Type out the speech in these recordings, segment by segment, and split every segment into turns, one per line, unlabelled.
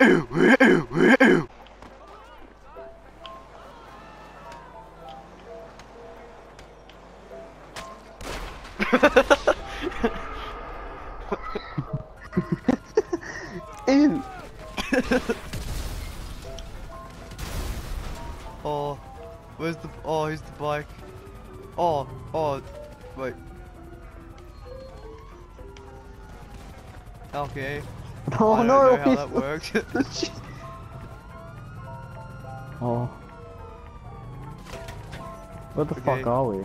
Ew.
oh, where's the? Oh, here's the bike. Oh, oh, wait. Okay.
Oh
I don't
no!
know how that works.
oh. What the
Okay.
fuck are we?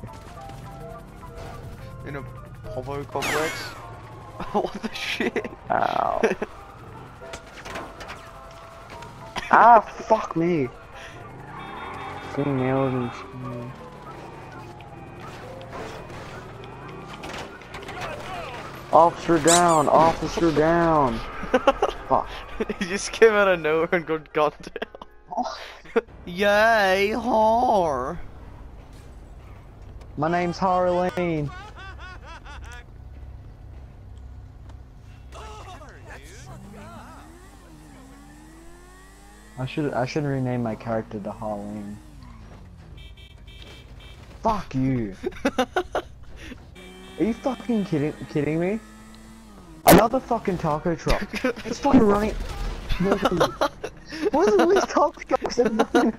In a hobo complex. what the shit?
Ow. ah, fuck me. Getting nailed and shit. Officer down, officer down. Fuck.
he just came out of nowhere and got gunned down. Yay, whore!
My name's Harleen. I should I should rename my character to Harleen. Fuck you. Are you fucking kidding kidding me? Another fucking taco truck. It's fucking running. What's all these taco trucks are?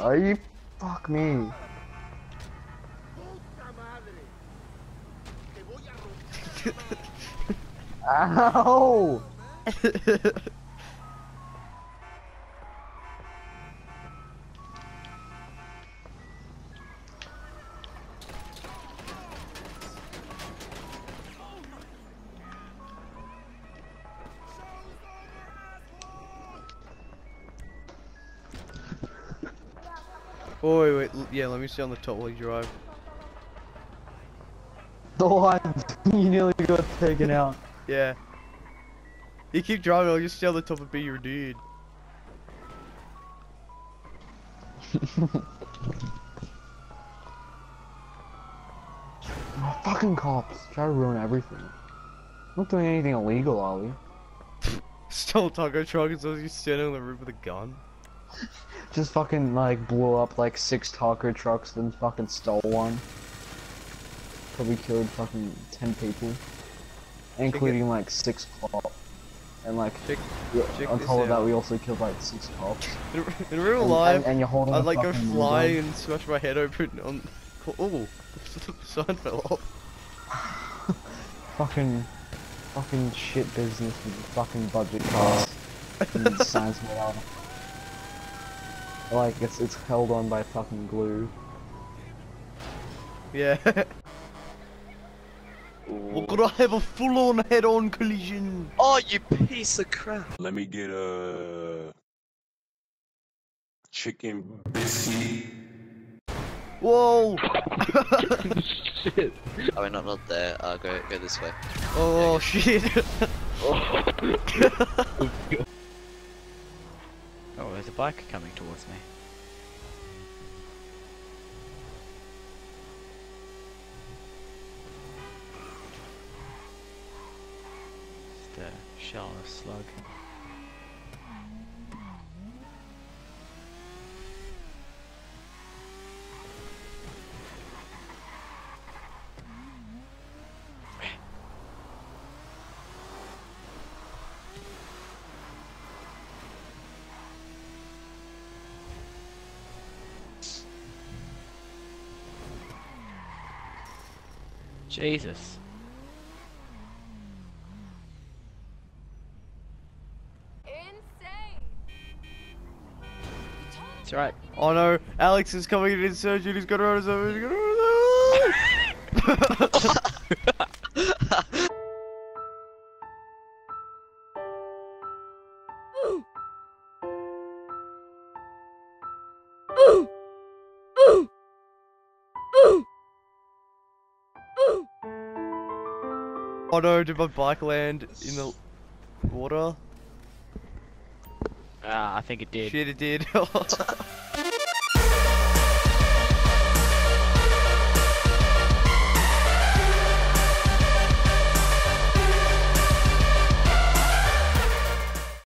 Are you fuck me? Ow!
Oh wait, wait, yeah, let me see on the top while you drive.
The one you nearly got taken out.
Yeah. You keep driving, I'll just stay on the top and be your dude.
Oh, fucking cops try to ruin everything. Not doing anything illegal, are we?
Stole taco truck and so you standing on the roof with a gun.
Just fucking like blew up like six taco trucks, then fucking stole one. Probably killed fucking ten people, including like six cops. And like
Check,
yeah,
check
on top of that, we also killed like six cops.
in, in real
And,
life,
and, and you're holding
I'd like go fly and smash my head open on. Oh, the sign fell off.
Fucking, fucking shit business with the fucking budget cars. and signs made out. Like it's it's held on by fucking glue.
Yeah. We're gonna have a full-on head-on collision.
Oh, you piece of crap.
Let me get a chicken biscuit.
Whoa!
Shit. Oh, we're not, not there. Uh, go, go this way.
oh shit!
Oh, there's a bike coming towards me. Just a shell of slug. Jesus.
Insane.
It's alright.
Oh no, Alex is coming in insurgent, he's gonna run us over, he's gonna run us over! Oh no, did my bike land in the water?
Ah, I think it did.
Shit, it did.